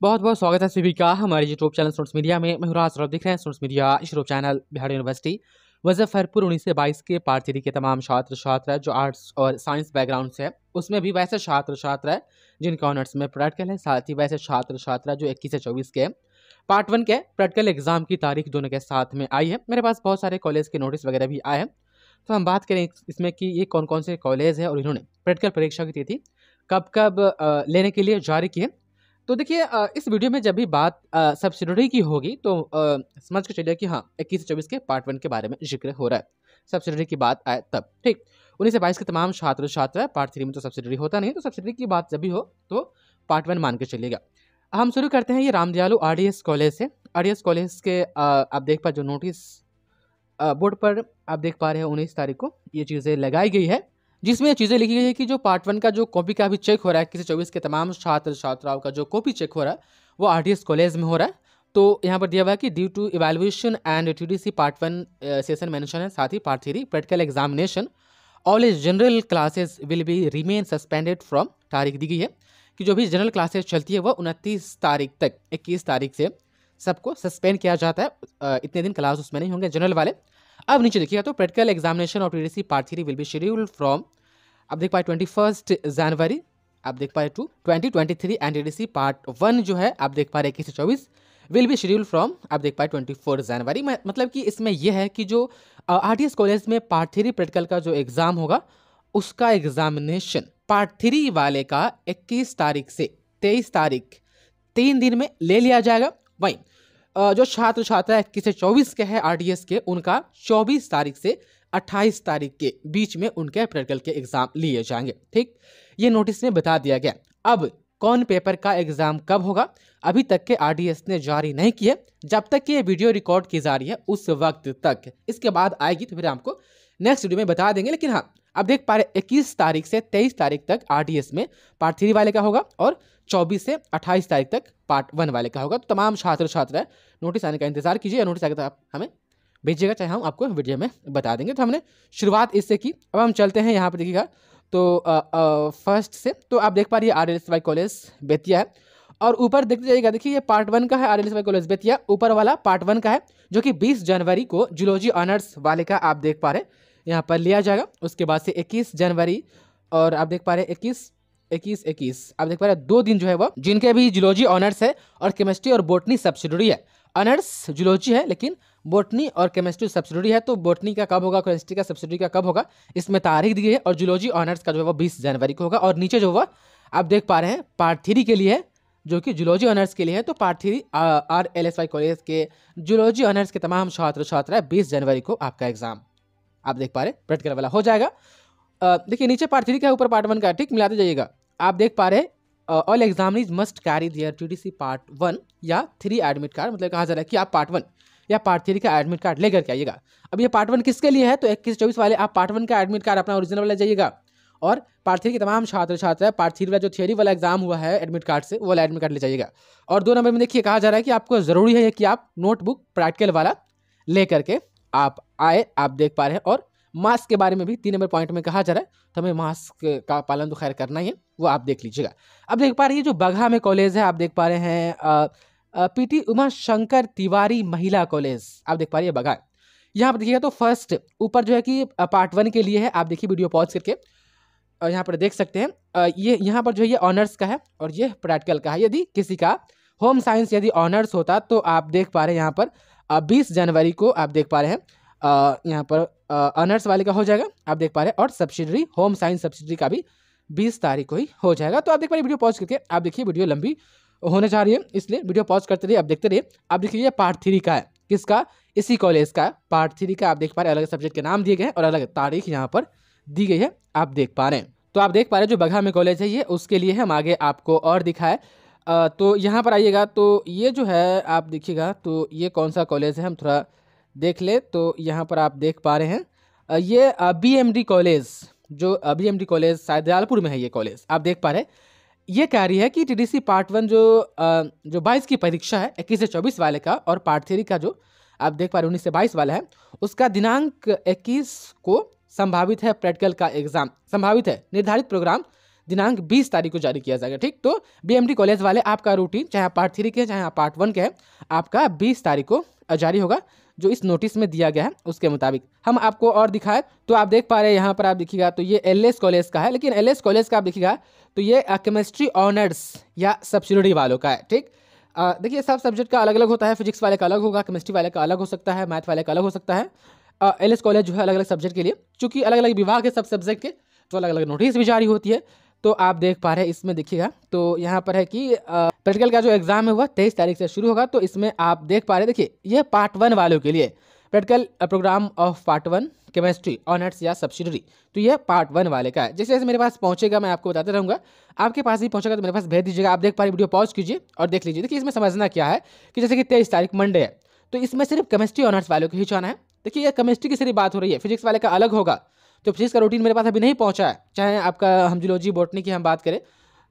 बहुत बहुत स्वागत है सभी का हमारे यूट्यूब चैनल स्टूडेंट्स मीडिया में। मैं राज और दिख रहे हैं students media YouTube channel, Bihar university, Muzaffarpur उन्नीस से बाईस के पार्ट थ्री के तमाम छात्र छात्र जो आर्ट्स और साइंस बैकग्राउंड से है। उसमें भी वैसे छात्र छात्र है जिनके ऑनर्स में प्रैक्टिकल है, साथ ही वैसे छात्र छात्रा जो इक्कीस से चौबीस के पार्ट वन के प्रैक्टिकल एग्ज़ाम की तारीख दोनों के साथ में आई है। मेरे पास बहुत सारे कॉलेज के नोटिस वगैरह भी आए हैं। तो हम बात करें इसमें कि ये कौन कौन से कॉलेज है और इन्होंने प्रैक्टिकल परीक्षा की तिथि कब कब लेने के लिए जारी की है। तो देखिए इस वीडियो में जब भी बात सब्सिडरी की होगी तो समझ के चलिए कि हाँ इक्कीस से चौबीस के पार्ट वन के बारे में ज़िक्र हो रहा है। सब्सिडरी की बात आए तब, ठीक? उन्नीस से बाईस के तमाम छात्र छात्र पार्ट थ्री में तो सब्सिडरी होता नहीं तो सब्सिडरी की बात जब भी हो तो पार्ट वन मान के चलिएगा। हम शुरू करते हैं ये रामदयालु आर कॉलेज से। आरडीएस कॉलेज के आप देख पा जो नोटिस बोर्ड पर आप देख पा रहे हैं उन्नीस तारीख को ये चीज़ें लगाई गई है। जिसमें चीज़ें लिखी गई है कि जो पार्ट वन का जो कॉपी का भी चेक हो रहा है, किसी चौबीस के तमाम छात्र छात्राओं का जो कॉपी चेक हो रहा है, वो आर कॉलेज में हो रहा है। तो यहाँ पर दिया हुआ है कि due to evaluation and T D C part one session mention है, साथ ही part three practical examination all is general classes will be remain suspended from तारीख दी गई है कि जो भी जनरल क्लासेज चलती है, वो उनतीस तारीख तक, इक्कीस तारीख से सबको सस्पेंड किया जाता है। इतने दिन क्लास उसमें नहीं होंगे जनरल वाले। अब नीचे देखिएगा तो प्रैक्टिकल एग्जामिनेशन और T D C part three will be scheduled from आप देख पाए ट्वेंटी फ़र्स्ट जनवरी आप देख पाए to twenty twenty three and D part one जो है, आप देख पा रहे इक्कीस से चौबीस विल बी शेड्यूल फ्रॉम आप देख पाए ट्वेंटी फोर जनवरी मतलब कि इसमें यह है कि जो आर टी कॉलेज में पार्ट थ्री प्रैक्टिकल का जो एग्ज़ाम होगा, उसका एग्जामिनेशन पार्ट थ्री वाले का इक्कीस तारीख से तेईस तारीख, तीन दिन में ले लिया जाएगा। वहीं जो छात्र छात्रा इक्कीस से चौबीस के हैं आर के, उनका चौबीस तारीख से अट्ठाईस तारीख के बीच में उनके प्रैक्टिकल के एग्ज़ाम लिए जाएँगे, ठीक? ये नोटिस में बता दिया गया। अब कौन पेपर का एग्ज़ाम कब होगा? अभी तक के आरडीएस ने जारी नहीं किए। जब तक कि ये वीडियो रिकॉर्ड की जा रही है, उस वक्त तक। इसके बाद आएगी तो फिर आपको नेक्स्ट वीडियो में बता देंगे। लेकिन हाँ अब देख पा रहे इक्कीस तारीख से तेईस तारीख तक आरडीएस में पार्ट थ्री वाले का होगा और चौबीस से अट्ठाईस तारीख तक पार्ट वन वाले का होगा। तो तमाम छात्र छात्रा नोटिस आने का इंतज़ार कीजिए। नोटिस आगे तो आप हमें भेजिएगा चाहे हम आपको वीडियो में बता देंगे। तो हमने शुरुआत इससे की। अब हम चलते हैं यहाँ पर देखिएगा। तो आ, आ, फ़र्स्ट से तो आप देख पा रही है R L S Y college Bettiah है। और ऊपर देखते जाइएगा देखिए ये पार्ट वन का है R L S Y college Bettiah. ऊपर वाला पार्ट वन का है जो कि 20 जनवरी को जूलॉजी ऑनर्स वाले का आप देख पा रहे हैं। यहाँ पर लिया जाएगा उसके बाद से 21 जनवरी और आप देख पा रहे इक्कीस इक्कीस इक्कीस। आप देख पा रहे हैं दो दिन जो है वो जिनके भी जूलॉजी ऑनर्स है और केमिस्ट्री और बोटनी सब्सिडरी है। ऑनर्स जूलॉजी है, लेकिन बोटनी और केमिस्ट्री सब्सिडी है तो बोटनी का कब होगा केमिस्ट्री का सब्सिडी का कब होगा, इसमें तारीख दी है, और जूलॉजी ऑनर्स का जो है वो बीस जनवरी को होगा, और नीचे जो हुआ आप देख पा रहे हैं पार्ट थ्री के लिए, जो कि जूलॉजी ऑनर्स के लिए है तो part three R, L, S, Y college के जूलॉजी ऑनर्स के तमाम छात्र छात्रा बीस जनवरी को आपका एग्ज़ाम आप देख पा रहे प्रैक्टिकल वाला हो जाएगा। देखिए, नीचे पार्ट थ्री का ऊपर पार्ट वन का, ठीक, मिलाते जाइएगा। आप देख पा रहे all examinees must carry their T D C part one या थ्री एडमिट कार्ड मतलब कहा जा रहा है कि आप पार्ट वन या पार्ट थ्री का एडमिट कार्ड लेकर के आइएगा। अब ये पार्ट वन किसके लिए है? तो इक्कीस, चौबीस वाले आप पार्ट वन का एडमिट कार्ड अपना ओरिजिनल वाला जाइएगा। और पार्ट थ्री के तमाम छात्र छात्र पार्ट थ्री वाला जो थियरी वाला एग्ज़ाम हुआ है एडमिट कार्ड से, वो वाला एडमिट कार्ड ले जाइएगा। और दो नंबर में देखिए, कहा जा रहा है कि आपको ज़रूरी है कि आप नोटबुक प्रैक्टिकल वाला ले करके आप आए, आप देख पा रहे हैं और मास्क के बारे में भी तीन नंबर पॉइंट में कहा जा रहा है तो हमें मास्क का पालन तो खैर करना ही है, वो आप देख लीजिएगा। अब देख पा रही है जो बगहा में कॉलेज है, आप देख पा रहे हैं पीटी उमा शंकर तिवारी महिला कॉलेज आप देख पा रही है बघा यहाँ पर देखिएगा तो फ़र्स्ट ऊपर जो है कि पार्ट वन के लिए है, आप देखिए वीडियो पॉज करके और यहाँ पर देख सकते हैं ये, यहाँ पर जो है ये ऑनर्स का है, और ये प्रैक्टिकल का है। यदि किसी का होम साइंस यदि ऑनर्स होता तो आप देख पा रहे हैं यहाँ पर बीस जनवरी को आप देख पा रहे हैं यहाँ पर ऑनर्स वाले का हो जाएगा, आप देख पा रहे हैं, और सब्सिडरी होम साइंस सब्सिडरी का भी बीस तारीख को ही हो जाएगा। तो आप देख पा रहे वीडियो पॉज करके, आप देखिए वीडियो लंबी होने जा रही है, इसलिए वीडियो पॉज करते रहिए, आप देखते रहिए। आप देखिए, ये पार्ट थ्री का है। किसका? इसी कॉलेज का। पार्ट थ्री का, आप देख पा रहे हैं, अलग सब्जेक्ट के नाम दिए गए हैं और अलग तारीख यहाँ पर दी गई है, आप देख पा रहे हैं। तो आप देख पा रहे हैं, जो बघा में कॉलेज है ये, उसके लिए हम आगे आपको और दिखाए। तो यहाँ पर आइएगा तो ये जो है, आप देखिएगा तो ये कौन सा कॉलेज है, हम थोड़ा देख ले तो यहाँ पर आप देख पा रहे हैं। ये बी कॉलेज, जो बी एम कॉलेज शायद दयालपुर में है ये कॉलेज, आप देख पा रहे हैं। ये कह रही है कि टीडीसी पार्ट वन जो जो बाईस की परीक्षा है, इक्कीस से चौबीस वाले का, और पार्ट थ्री का जो, आप देख पा रहे उन्नीस से बाईस वाला है, उसका दिनांक इक्कीस को संभावित है प्रैक्टिकल का एग्ज़ाम संभावित है, निर्धारित प्रोग्राम दिनांक 20 तारीख को जारी किया जाएगा, ठीक? तो बीएमटी कॉलेज वाले, आपका रूटीन चाहे आप पार्ट थ्री के चाहे आप पार्ट वन के हैं, आपका 20 तारीख को जारी होगा। जो इस नोटिस में दिया गया है, उसके मुताबिक। हम आपको और दिखाए तो आप देख पा रहे हैं, यहाँ पर आप देखिएगा तो ये एलएस कॉलेज का है, लेकिन एलएस कॉलेज का आप देखिएगा तो ये केमिस्ट्री ऑनर्स या सब्सिडी वालों का है, ठीक? देखिए, सब सब्जेक्ट का अलग अलग होता है, फिजिक्स वाले का अलग होगा, केमिस्ट्री वाले का अलग हो सकता है, मैथ वाले का अलग हो सकता है। एल एस कॉलेज जो है अलग अलग सब्जेक्ट के लिए, चूँकि अलग अलग विभाग है सब सब्जेक्ट के तो अलग अलग नोटिस भी जारी होती है। तो आप देख पा रहे हैं, इसमें देखिएगा तो यहाँ पर है कि प्रैक्टिकल का जो एग्ज़ाम है वह तेईस तारीख से शुरू होगा तो इसमें आप देख पा रहे देखिए, ये पार्ट वन वालों के लिए practical programme of part one chemistry honours या सब्सिडरी तो ये पार्ट वन वाले का है। जैसे जैसे मेरे पास पहुंचेगा, मैं आपको बताते रहूँगा, आपके पास ही पहुंचेगा तो मेरे पास भेज दीजिएगा, आप देख पा रहे वीडियो पॉज कीजिए और देख लीजिए। देखिए, इसमें समझना क्या है कि जैसे कि तेईस तारीख मंडे है तो इसमें सिर्फ़ केमिस्ट्री ऑनर्स वालों को ही जाना है। देखिए, ये केमिस्ट्री की सिर्फ़ बात हो रही है फिजिक्स वाले का अलग होगा तो फिजिक्स का रूटीन मेरे पास अभी नहीं पहुँचा है, चाहे आपका हम जियोलॉजी बोटनी की हम बात करें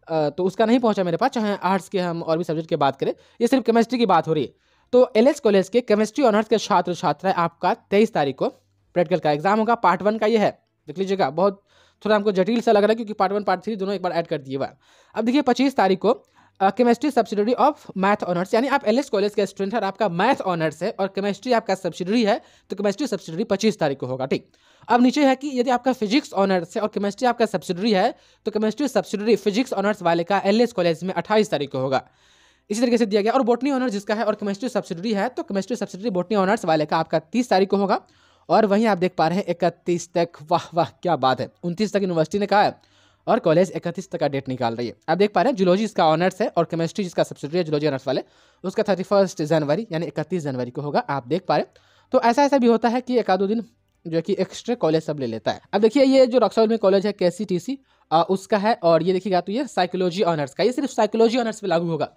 तो उसका नहीं पहुँचा मेरे पास, चाहे आर्ट्स के हम और भी सब्जेक्ट की बात करें, ये सिर्फ़ केमिस्ट्री की बात हो रही है। तो एलएस कॉलेज के केमिस्ट्री ऑनर्स के छात्र छात्रा आपका तेईस तारीख को प्रैक्टिकल का एग्ज़ाम होगा। पार्ट वन का ये है, देख लीजिएगा, बहुत थोड़ा हमको जटिल सा लग रहा है क्योंकि पार्ट वन पार्ट थ्री दोनों एक बार ऐड कर दिए हुआ अब देखिए पच्चीस तारीख को chemistry subsidiary of math honours यानी आप एलएस कॉलेज के स्टूडेंट है और आपका मैथ ऑनर्स है और केमिस्ट्री आपका सब्सिडरी है तो केमिस्ट्री सब्सिडरी पच्चीस तारीख को होगा, ठीक। अब नीचे है कि यदि आपका फिजिक्स ऑनर्स है और केमिस्ट्री आपका सब्सिडरी है तो केमिस्ट्री सब्सिडरी फिजिक्स ऑनर्स वाले का एलएस कॉलेज में अट्ठाईस तारीख को होगा। इसी तरीके से दिया गया। और बोटनी ऑनर्स जिसका है और केमिस्ट्री सब्सिडरी है तो केमिस्ट्री सब्सिडरी बोटनी ऑनर्स वाले का आपका तीस तारीख को होगा। और वहीं आप देख पा रहे हैं, इकतीस तक, वाह वाह, क्या बात है। उनतीस तक यूनिवर्सिटी ने कहा है। और कॉलेज इकतीस तक का डेट निकाल रही है। आप देख पा रहे हैं जुलॉजी इसका ऑनर्स है और केमिस्ट्री जिसका सब्सिडी है जुलॉजी ऑनर्स वाले। उसका थर्टी फ़र्स्ट जनवरी, यानी इकतीस जनवरी को होगा, आप देख पा रहे हैं। तो ऐसा ऐसा भी होता है कि एक आधो दिन जो कि एक्स्ट्रा कॉलेज सब ले लेता है। अब देखिए, ये जो रक्सौल में कॉलेज है के सी टी सी उसका है और ये देखिएगा तो ये साइकोलॉजी ऑनर्स का, ये सिर्फ़ साइकोलॉजी ऑनर्स पे लागू होगा।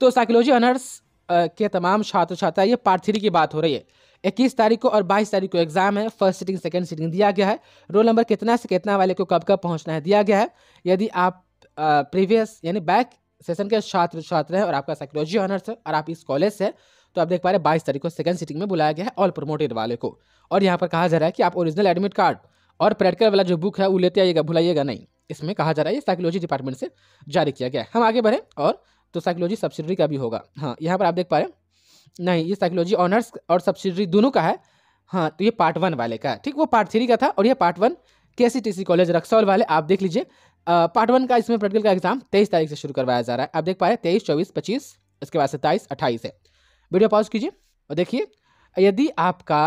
तो साइकोलॉजी ऑनर्स के तमाम छात्र छात्रा ये पार्ट थ्री की बात हो रही है। इक्कीस तारीख को और बाईस तारीख को एग्ज़ाम है। फ़र्स्ट सीटिंग सेकेंड सीटिंग दिया गया है। रोल नंबर कितना से कितना वाले को कब कब पहुँचना है दिया गया है। यदि आप प्रीवियस यानी बैक सेशन के छात्र छात्र हैं और आपका साइकोलॉजी ऑनर्स है और आप इस कॉलेज से तो आप देख पा रहे हैं बाईस तारीख को सेकंड सीटिंग में बुलाया गया है ऑल प्रमोटेड वाले को। और यहाँ पर कहा जा रहा है कि आप ओरिजिनल एडमिट कार्ड और प्रैक्टिकल वाला जो बुक है, वो लेते आइएगा, भुलाइएगा नहीं। इसमें कहा जा रहा है, ये साइकोलॉजी डिपार्टमेंट से जारी किया गया है। हम आगे बढ़ें और तो साइकोलॉजी सब्सिडरी का भी होगा। हाँ यहाँ पर आप देख पा रहे हैं नहीं, ये साइकोलॉजी ऑनर्स और सब्सिडरी दोनों का है। हाँ तो ये पार्ट वन वाले का है। ठीक, वो पार्ट थ्री का था और ये पार्ट वन के C T C college Raxaul वाले, आप देख लीजिए। पार्ट वन का इसमें प्रैक्टिकल का एग्ज़ाम तेईस तारीख से शुरू करवाया जा रहा है। आप देख पा रहे हैं, तेईस, चौबीस, पच्चीस, इसके बाद सत्ताईस, अट्ठाईस है। वीडियो पॉज कीजिए और देखिए, यदि आपका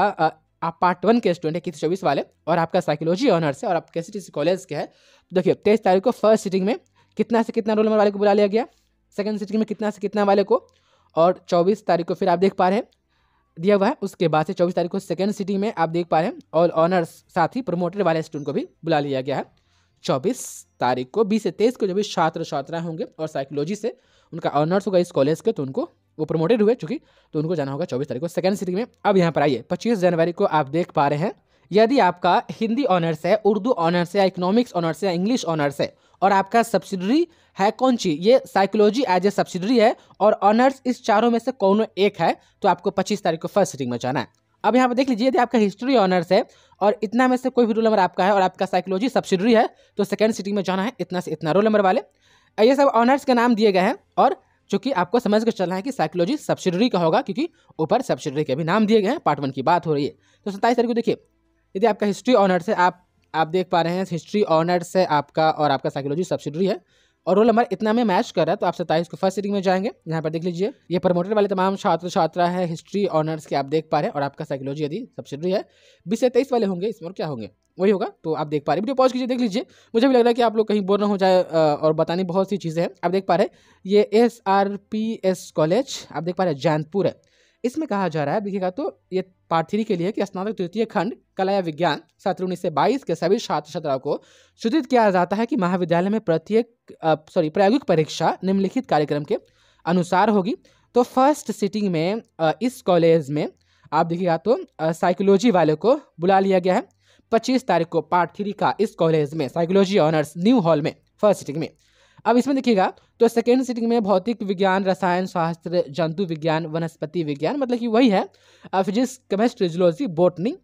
आप पार्ट वन के स्टूडेंट है, किसी चौबीस वाले, और आपका साइकोलॉजी ऑनर्स है, और आप के सी टी सी कॉलेज के है तो देखिए, तेईस तारीख को फ़र्स्ट सीटिंग में कितना से कितना रोल नंबर वाले को बुला लिया गया? सेकंड सीटिंग में कितना से कितना वाले को? और चौबीस तारीख को फिर आप देख पा रहे हैं। दिया हुआ है, उसके बाद से चौबीस तारीख को सेकेंड सिटी में आप देख पा रहे हैं। और ऑनर्स साथ ही प्रमोटेड वाले स्टूडेंट को भी बुला लिया गया है। चौबीस तारीख को, बीस से तेईस को जो भी छात्र छात्राएँ होंगे और साइकोलॉजी से उनका ऑनर्स होगा इस कॉलेज के तो उनको वो प्रमोटेड हुए, चूँकि तो उनको जाना होगा चौबीस तारीख को सेकेंड सिटी में। अब यहाँ पर आइए, पच्चीस जनवरी को आप देख पा रहे हैं। यदि आपका हिंदी ऑनर्स है, उर्दू ऑनर्स है इकोनॉमिक्स ऑनर्स है इंग्लिश ऑनर्स है और आपका सब्सिडरी है कौन सी? ये साइकोलॉजी एज ए सब्सिडरी है और ऑनर्स इस चारों में से कौन एक है? तो आपको पच्चीस तारीख को फ़र्स्ट सिटिंग में जाना है। अब यहाँ पर देख लीजिए, यदि आपका हिस्ट्री ऑनर्स है और इतना में से कोई भी रोल नंबर आपका है और आपका साइकोलॉजी सब्सिडरी है तो सेकेंड सिटिंग में जाना है, इतना से इतना रोल नंबर वाले। ये सब ऑनर्स के नाम दिए गए हैं और चूँकि आपको समझ कर चलना है कि साइकोलॉजी सब्सिडरी का होगा, क्योंकि ऊपर सब्सिडरी के भी नाम दिए गए हैं पार्ट वन की बात हो रही है। तो सत्ताईस तारीख को देखिए, यदि आपका हिस्ट्री ऑनर्स है, आप आप देख पा रहे हैं हिस्ट्री ऑनर्स है आपका और आपका साइकोलॉजी सब्सिडरी है। और रोल नंबर इतना में मैच कर रहा है तो आप सत्ताईस को फ़र्स्ट सीटिंग में जाएँगे। यहाँ पर देख लीजिए, ये प्रमोटर वाले तमाम छात्र छात्रा है हिस्ट्री ऑनर्स के आप देख पा रहे हैं और आपका साइकोलॉजी यदि सब्सिडरी है, बीस से तेईस वाले होंगे, इसमें और क्या होंगे? वही होगा तो आप देख पा रहे वीडियो पॉज कीजिए, देख लीजिए। मुझे भी लग रहा है कि आप लोग कहीं बोर ना हो जाए और बतानी बहुत सी चीज़ें हैं। आप देख पा रहे ये S R P S college आप देख पा रहे हैं, जैनपुर है। इसमें कहा जा रहा है, देखिएगा तो ये पार्ट थ्री के लिए कि स्नातक तृतीय खंड, कला या विज्ञान, सत्र उन्नीस से बाईस के सभी छात्र छात्राओं को सूचित किया जाता है कि महाविद्यालय में प्रत्येक सॉरी प्रायोगिक परीक्षा निम्नलिखित कार्यक्रम के अनुसार होगी। तो फ़र्स्ट सिटिंग में इस कॉलेज में, आप देखिएगा तो साइकोलॉजी वाले को बुला लिया गया है। पच्चीस तारीख को पार्ट थ्री का इस कॉलेज में साइकोलॉजी ऑनर्स न्यू हॉल में फ़र्स्ट सिटिंग में। अब इसमें देखिएगा तो सेकेंड सिटिंग में भौतिक विज्ञान, रसायन शास्त्र, जंतु विज्ञान, वनस्पति विज्ञान मतलब कि वही है। फिजिक्स केमिस्ट्री जुलॉजी बोटनी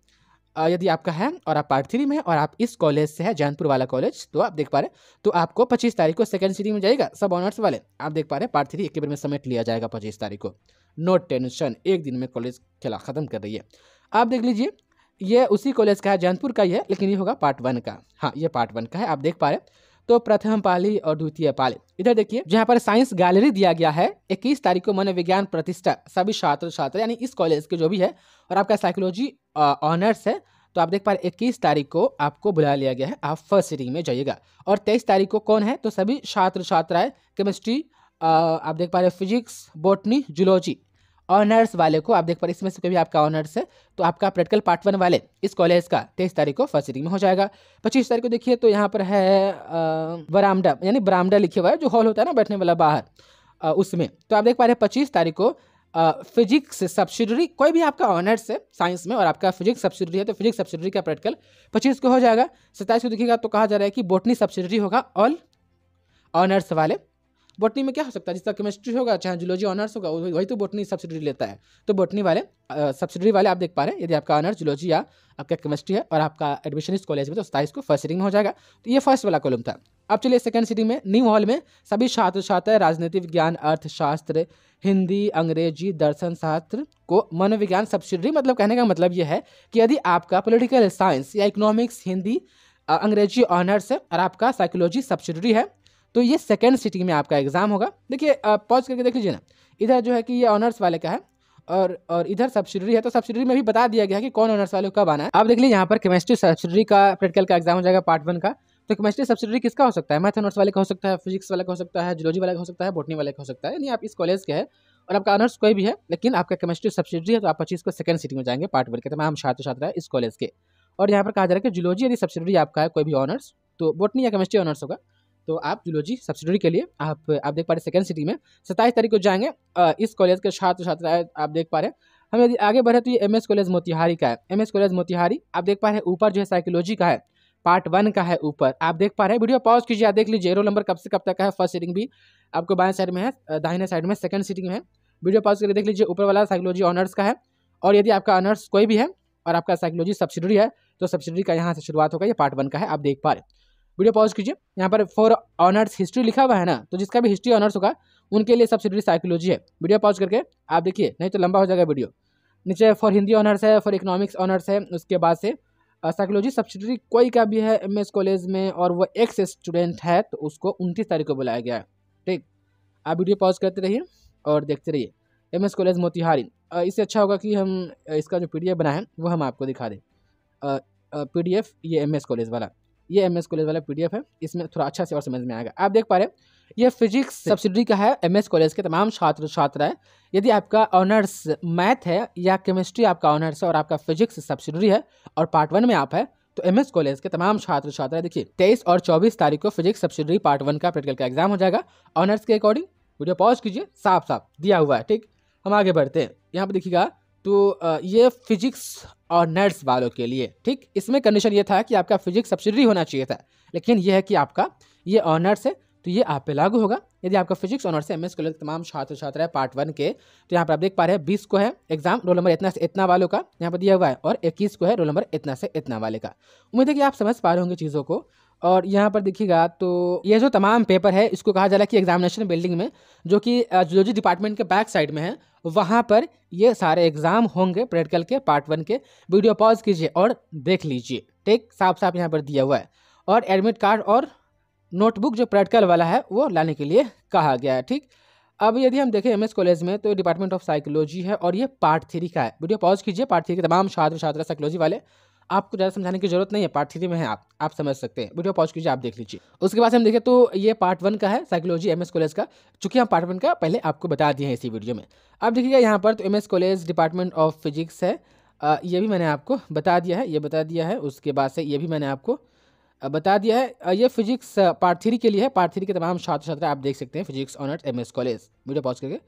यदि आपका है और आप पार्ट थ्री में हैं और आप इस कॉलेज से है, जैनपुर वाला कॉलेज तो आप देख पा रहे तो आपको पच्चीस तारीख को सेकंड सीटिंग में जाएगा सब ऑनर्स वाले। आप देख पा रहे पार्ट थ्री एक बार में समेट लिया जाएगा पच्चीस तारीख को। नो टेंशन एक दिन में कॉलेज खेला ख़त्म कर रही है। आप देख लीजिए, ये उसी कॉलेज का है, जैनपुर का ही है, लेकिन ये होगा पार्ट वन का। हाँ ये पार्ट वन का है, आप देख पा रहे तो प्रथम पाली और द्वितीय पाली। इधर देखिए, जहाँ पर साइंस गैलरी दिया गया है 21 तारीख को मनोविज्ञान प्रतिष्ठा, सभी छात्र छात्र यानी इस कॉलेज के जो भी है, और आपका साइकोलॉजी ऑनर्स है तो आप देख पा रहे इक्कीस तारीख को आपको बुला लिया गया है, आप फ़र्स्ट सीटिंग में जाइएगा। और तेईस तारीख को कौन है? तो सभी छात्र छात्राएँ केमिस्ट्री आप देख पा रहे फिजिक्स, बोटनी, जूलॉजी ऑनर्स वाले को, आप देख पा रहे इसमें से कभी आपका ऑनर्स है तो आपका प्रैक्टिकल पार्ट वन वाले इस कॉलेज का तेईस तारीख को फ़र्स्ट सीटिंग में हो जाएगा। पच्चीस तारीख को देखिए तो यहाँ पर है बरामडा यानी बरामडा लिखे हुआ है, जो हॉल होता है ना बैठने वाला बाहर उसमें। तो आप देख पा रहे हैं पच्चीस तारीख को फिजिक्स सब्सिडरी, कोई भी आपका ऑनर्स है, साइंस में, और आपका फिजिक्स सब्सिडरी है तो फिजिक्स सब्सिडरी का प्रैक्टिकल पच्चीस को हो जाएगा। सत्ताईस को देखिएगा तो कहा जा रहा है कि बोटनी सब्सिडरी होगा ऑल ऑनर्स वाले। बोटनी में क्या हो सकता है? जिसका केमिस्ट्री होगा, चाहे जूलॉजी ऑनर्स होगा वही तो बोटनी सब्सिडी लेता है। तो बोटनी वाले सब्सिडी वाले आप देख पा रहे हैं, यदि आपका ऑनर्स जूलॉजी या आपका केमिस्ट्री है और आपका एडमिशन इस कॉलेज में तो सताईस को फ़र्स्ट सीटिंग में हो जाएगा। तो ये फ़र्स्ट वाला कॉलम था। अब चलिए सेकंड सीटिंग में न्यू हॉल में सभी छात्र छात्र राजनीति विज्ञान, अर्थशास्त्र, हिंदी, अंग्रेज़ी, दर्शन शास्त्र को मनोविज्ञान सब्सिडरी मतलब कहने का मतलब ये है कि यदि आपका पोलिटिकल साइंस या इकोनॉमिक्स हिंदी अंग्रेज़ी ऑनर्स है और आपका साइकोलॉजी सब्सिडरी है तो ये सेकेंड सीटिंग में आपका एग्ज़ाम होगा। देखिए पॉज करके देख लीजिए ना। इधर जो है कि ये ऑनर्स वाले का है और और इधर सब्सिडरी है तो सब्सिडरी में भी बता दिया गया है कि कौन ऑनर्स वाले कब आना है। आप देख लीजिए, यहाँ पर केमिस्ट्री सब्सिडरी का प्रैक्टिकल का एग्ज़ाम हो जाएगा पार्ट वन का। तो केमिस्ट्री सब्सिडरी किसका हो सकता है? मैथ ऑनर्स वाले का हो सकता है फिजिक्स वाले का हो सकता है जूलॉजी वाले का हो सकता है बोटनी वाले का हो सकता है। यानी आप इस कॉलेज के हैं और आपका ऑनर्स कोई भी है, लेकिन आपका केमिस्ट्री सब्सिडरी है तो आप पच्चीस को सेकंड सीटिंग में जाएँगे पार्ट वन के। तमाम छात्र छात्रा इस कॉलेज के। और यहाँ पर कहा जा रहा है कि जूलॉजी यदि सब्सिडरी आपका है, कोई भी ऑनर्स तो बोटनी या केमिस्ट्री ऑनर्स होगा। तो आप जूलॉजी सब्सिडरी के लिए, आप आप देख पा रहे सेकेंड सिटी में। सत्ताईस तारीख को जाएँगे इस कॉलेज के छात्र छात्राएँ आप देख पा रहे हैं। हम यदि आगे बढ़े तो ये एम एस कॉलेज मोतिहारी का है। एम एस कॉलेज मोतिहारी, आप देख पा रहे हैं ऊपर जो है साइकोलॉजी का है पार्ट वन का है ऊपर। आप देख पा रहे हैं वीडियो पॉज कीजिए, आप देख लीजिए रोल नंबर कब से कब तक का है फ़र्स्ट सीटिंग भी आपको बाएँ साइड में है दाहिने साइड में सेकंड सीटिंग में है। वीडियो पॉज करके देख लीजिए, ऊपर वाला साइकोलॉजी ऑनर्स का है। और यदि आपका ऑनर्स कोई भी है और आपका साइकोलॉजी सब्सिडरी है तो सब्सिडरी का यहाँ से शुरुआत होगा, ये पार्ट वन का है, आप देख पा रहे हैं। वीडियो पॉज कीजिए। यहाँ पर फॉर ऑनर्स हिस्ट्री लिखा हुआ है ना तो जिसका भी हिस्ट्री ऑनर्स होगा, उनके लिए सब्सिडरी साइकोलॉजी है। वीडियो पॉज करके आप देखिए, नहीं तो लंबा हो जाएगा वीडियो। नीचे फॉर हिंदी ऑनर्स है फॉर इकोनॉमिक्स ऑनर्स है, उसके बाद से साइकोलॉजी सब्सिडरी कोई का भी है एमएस कॉलेज में, और वो एक्स स्टूडेंट है तो उसको उनतीस तारीख को बुलाया गया है। ठीक? आप वीडियो पॉज करते रहिए और देखते रहिए। M S college Motihari. इससे अच्छा होगा कि हम इसका जो पी बना है, वो हम आपको दिखा दें। पीडीएफ ये एम एस कॉलेज वाला। ये एम एस कॉलेज वाला पीडीएफ है इसमें थोड़ा अच्छा से और समझ में आएगा। आप देख पा रहे हैं ये फिजिक्स सब्सिडरी का है एम एस कॉलेज के तमाम छात्र छात्राएँ यदि आपका ऑनर्स मैथ है या केमिस्ट्री आपका ऑनर्स है और आपका फिजिक्स सब्सिडरी है और पार्ट वन में आप है तो एम एस कॉलेज के तमाम छात्र छात्राएँ देखिए तेईस और चौबीस तारीख को फिजिक्स सब्सिडी पार्ट वन का प्रैक्टिकल का एग्ज़ाम हो जाएगा। ऑनर्स के अकॉर्डिंग वीडियो पॉज कीजिए साफ़ साफ़ दिया हुआ है ठीक? हम आगे बढ़ते हैं। यहाँ पर देखिएगा तो ये फिजिक्स और नर्स वालों के लिए, ठीक? इसमें कंडीशन ये था कि आपका फिजिक्स सब्सिडरी होना चाहिए था, लेकिन यह है कि आपका, ये ऑनर्स है तो ये आप पे लागू होगा। यदि आपका फिजिक्स ऑनर्स है एम एस कॉलेज तमाम छात्र छात्रा है पार्ट वन के तो यहाँ पर आप देख पा रहे हैं, बीस को है एग्ज़ाम रोल नंबर इतना से इतना वालों का, यहाँ पर दिया हुआ है, और इक्कीस को है रोल नंबर इतना से इतना वाले का। उम्मीद है कि आप समझ पा रहे होंगे चीज़ों को। और यहाँ पर देखिएगा तो ये जो तमाम पेपर है, इसको कहा जा रहा है कि एग्जामिनेशन बिल्डिंग में, जो कि जूलॉजी डिपार्टमेंट के बैक साइड में है, वहाँ पर ये सारे एग्ज़ाम होंगे प्रैक्टिकल के पार्ट वन के। वीडियो पॉज कीजिए और देख लीजिए। ठीक? साफ़ साफ़ यहाँ पर दिया हुआ है। और एडमिट कार्ड और नोटबुक जो प्रैक्टिकल वाला है, वो लाने के लिए कहा गया है। ठीक? अब यदि हम देखें एमएस कॉलेज में तो डिपार्टमेंट ऑफ़ साइकोलॉजी है और ये पार्ट थ्री का है। वीडियो पॉज कीजिए पार्ट थ्री के तमाम छात्र छात्रा साइकोलॉजी वाले। आपको ज़्यादा समझाने की ज़रूरत नहीं है पार्ट थ्री में है आप आप समझ सकते हैं। वीडियो पॉज कीजिए आप देख लीजिए। उसके बाद हम देखें तो ये पार्ट वन का है साइकोलॉजी एमएस कॉलेज का। चूँकि हम पार्ट वन का पहले आपको बता दिए हैं इसी वीडियो में। अब देखिएगा यहाँ पर तो MS college department of physics है। अ, ये भी मैंने आपको बता दिया है ये बता दिया है। उसके बाद से ये भी मैंने आपको बता दिया है। ये फिजिक्स पार्ट थ्री के लिए है। पार्ट थ्री के तमाम छात्र छात्रा आप देख सकते हैं physics honours M college video pause करके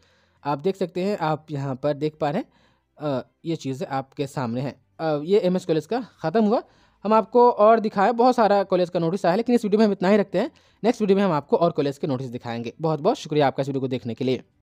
आप देख सकते हैं आप यहाँ पर देख पा रहे हैं। ये चीज़ें आपके सामने हैं। ये एम एस कॉलेज का ख़त्म हुआ। हम आपको और दिखाएँ, बहुत सारा कॉलेज का नोटिस आया, लेकिन इस वीडियो में हम इतना ही रखते हैं। नेक्स्ट वीडियो में हम आपको और कॉलेज के नोटिस दिखाएँगे। बहुत बहुत शुक्रिया आपका इस वीडियो को देखने के लिए।